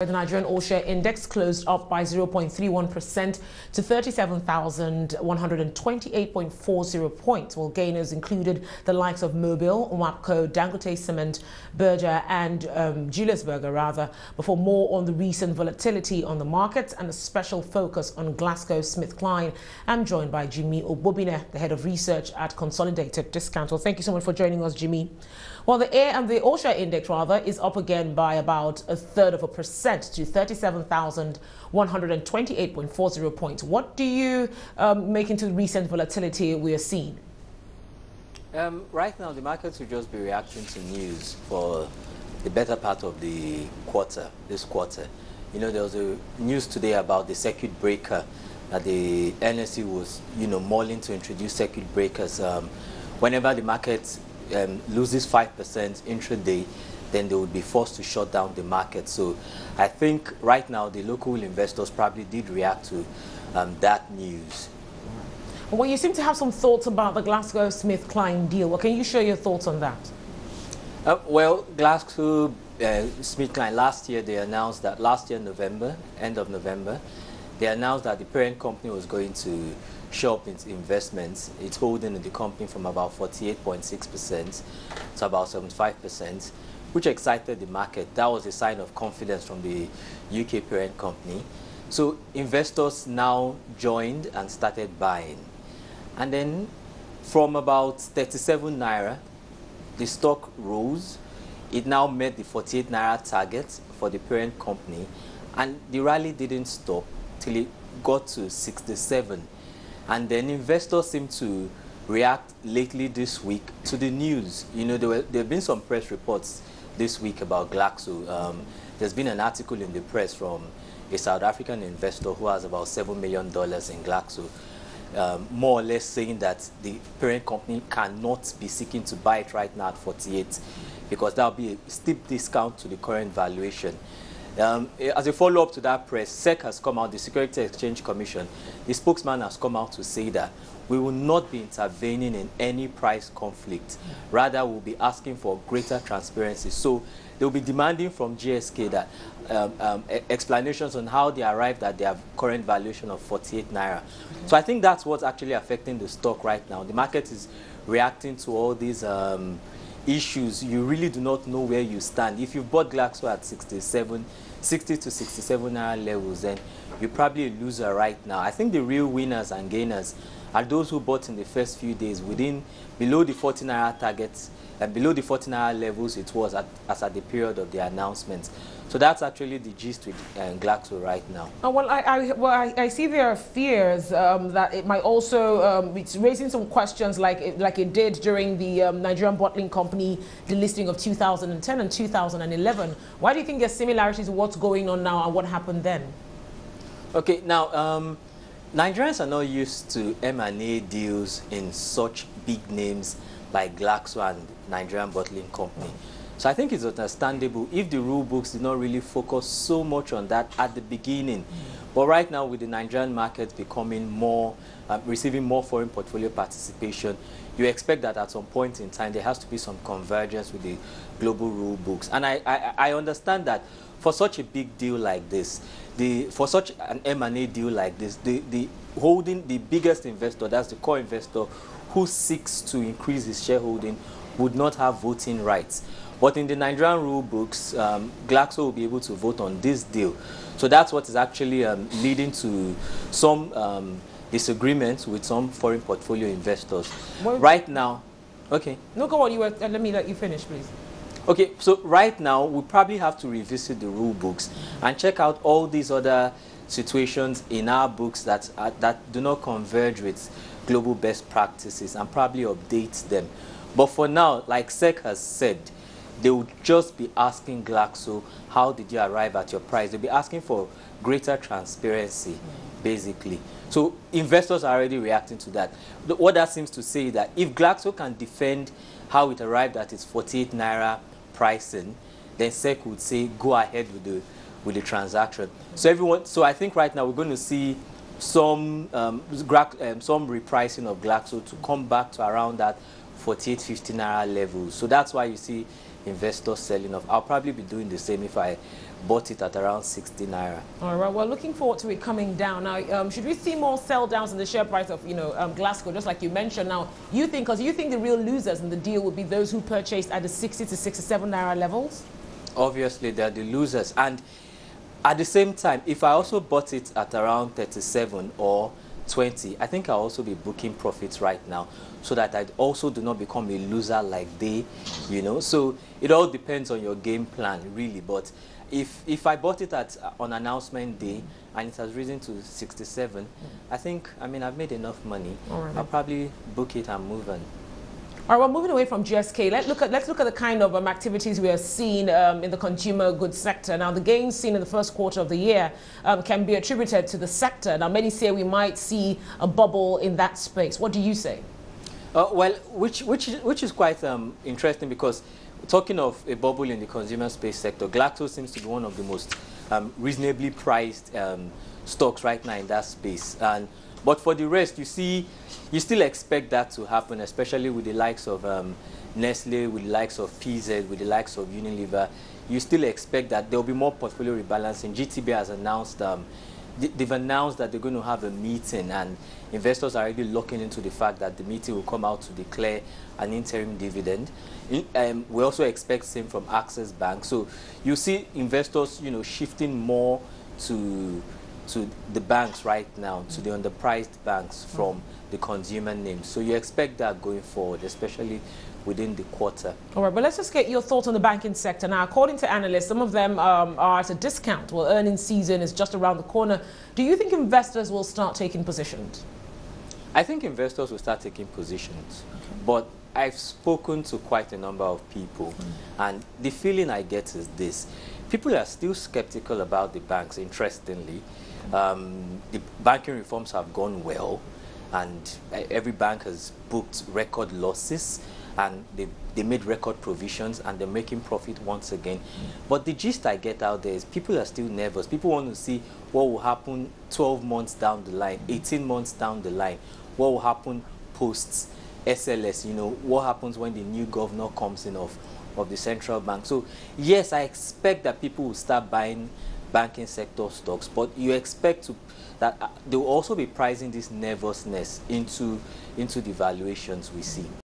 The Nigerian All-Share Index closed up by 0.31% to 37,128.40 points, while gainers included the likes of Mobil, WAPCO, Dangote Cement, Berger and um, Julius Berger rather, before more on the recent volatility on the markets and a special focus on GlaxoSmithKline. I'm joined by Jimmy Obobine, the head of research at Consolidated Discount. Well, thank you so much for joining us, Jimmy. Well, the air and the All-Share Index rather is up again by about a third of a percent to 37,128.40 points. What do you um, make into recent volatility we are seeing? Um, right now, the markets will just be reacting to news for the better part of the quarter, this quarter. You know, there was a news today about the circuit breaker that the NSE was, you know, mulling to introduce circuit breakers. Um, whenever the market um, loses 5% intraday, then they would be forced to shut down the market. So I think right now the local investors probably did react to um, that news. Well, you seem to have some thoughts about the GlaxoSmithKline deal. Well, can you share your thoughts on that? Uh, well, Glaxo uh, SmithKline last year they announced that last year November, end of November, they announced that the parent company was going to its investments. It's holding in the company from about 48.6% to about 75% which excited the market. That was a sign of confidence from the UK parent company. So investors now joined and started buying. And then from about 37 naira, the stock rose. It now met the 48 naira target for the parent company. And the rally didn't stop till it got to 67. And then investors seem to react lately this week to the news. You know, there, were, there have been some press reports this week about Glaxo. Um, there's been an article in the press from a South African investor who has about $7 million in Glaxo, um, more or less saying that the parent company cannot be seeking to buy it right now at 48 because that will be a steep discount to the current valuation. Um, as a follow-up to that press, SEC has come out, the Security Exchange Commission, the spokesman has come out to say that we will not be intervening in any price conflict. Rather, we'll be asking for greater transparency. So they'll be demanding from GSK that um, um, explanations on how they arrived at their current valuation of 48 naira. So I think that's what's actually affecting the stock right now. The market is reacting to all these um, issues. You really do not know where you stand. If you bought Glaxo at 67, 60 to 67 naira levels, then you're probably a loser right now. I think the real winners and gainers are those who bought in the first few days within below the 14 naira targets and below the 14 naira levels it was at, as at the period of the announcement. So that's actually the gist with uh, Glaxo right now. Uh, well, I, I, well I, I, see there are fears um, that it might also, um, it's raising some questions like it, like it did during the um, Nigerian Bottling Company delisting of 2010 and 2011. Why do you think there's similarities to what's going on now and what happened then? Okay, now, um, Nigerians are not used to M&A deals in such big names like Glaxo and Nigerian Bottling Company. So I think it's understandable if the rule books did not really focus so much on that at the beginning. But right now, with the Nigerian market becoming more, uh, receiving more foreign portfolio participation, you expect that at some point in time there has to be some convergence with the global rule books. And I, I, I understand that for such a big deal like this, the, for such an M&A deal like this, the, the holding the biggest investor, that's the core investor, who seeks to increase his shareholding would not have voting rights. But in the Nigerian rule books, um, Glaxo will be able to vote on this deal. So that's what is actually um, leading to some um, disagreements with some foreign portfolio investors. Right now, okay. No, go on. You were, uh, let me let you finish, please. Okay, so right now we probably have to revisit the rule books and check out all these other situations in our books that, uh, that do not converge with global best practices and probably update them. But for now, like SEC has said, they would just be asking Glaxo, how did you arrive at your price? They'll be asking for greater transparency, basically. So investors are already reacting to that. What that seems to say is that if Glaxo can defend how it arrived at its 48 naira pricing, then SEC would say go ahead with the with the transaction. So everyone, so I think right now we're going to see some um, um, some repricing of Glaxo to come back to around that 48, 50 naira level. So that's why you see investors selling off. I'll probably be doing the same if I bought it at around 60 naira. All right, well, looking forward to it coming down. Now, um, should we see more sell downs in the share price of, you know, um, Glaxo, just like you mentioned? Now, you think, because you think the real losers in the deal would be those who purchased at the 60 to 67 naira levels? Obviously, they're the losers. And at the same time, if I also bought it at around 37 or 20, I think I'll also be booking profits right now so that I also do not become a loser like they, you know. So it all depends on your game plan, really. But if if I bought it at uh, on announcement day and it has risen to 67, I think, I mean, I've made enough money. Right. I'll probably book it and move on. All right, well, moving away from GSK, let's look at, let's look at the kind of um, activities we are seeing um, in the consumer goods sector. Now, the gains seen in the first quarter of the year um, can be attributed to the sector. Now, many say we might see a bubble in that space. What do you say? Uh, well, which, which, is, which is quite um, interesting because talking of a bubble in the consumer space sector, Glaxo seems to be one of the most um, reasonably priced um, stocks right now in that space. And but for the rest, you see, you still expect that to happen, especially with the likes of um, Nestle, with the likes of PZ, with the likes of Unilever. You still expect that there will be more portfolio rebalancing. GTB has announced, um, they've announced that they're going to have a meeting, and investors are already looking into the fact that the meeting will come out to declare an interim dividend. Um, we also expect same from Access Bank. So you see investors, you know, shifting more to to the banks right now, to the underpriced banks from the consumer names. So you expect that going forward, especially within the quarter. All right, but let's just get your thoughts on the banking sector. Now, according to analysts, some of them um, are at a discount. Well, earnings season is just around the corner. Do you think investors will start taking positions? I think investors will start taking positions, okay. but I've spoken to quite a number of people, mm. and the feeling I get is this. People are still skeptical about the banks, interestingly. Um, the banking reforms have gone well, and every bank has booked record losses, and they, they made record provisions, and they're making profit once again. Mm. But the gist I get out there is people are still nervous. People want to see what will happen 12 months down the line, 18 months down the line, what will happen post SLS, you know, what happens when the new governor comes in of, of the central bank. So, yes, I expect that people will start buying banking sector stocks, but you expect to, that uh, they will also be pricing this nervousness into, into the valuations we see.